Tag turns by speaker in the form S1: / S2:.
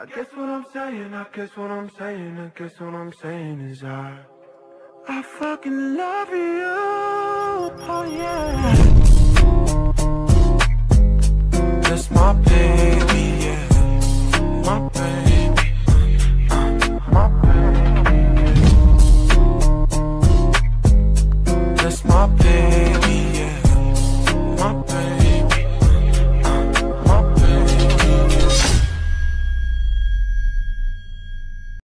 S1: I guess what I'm saying, I guess what I'm saying, I guess what I'm saying is I I fucking love you, oh yeah. That's my baby, yeah. My baby, uh, my baby yeah. That's my baby, yeah.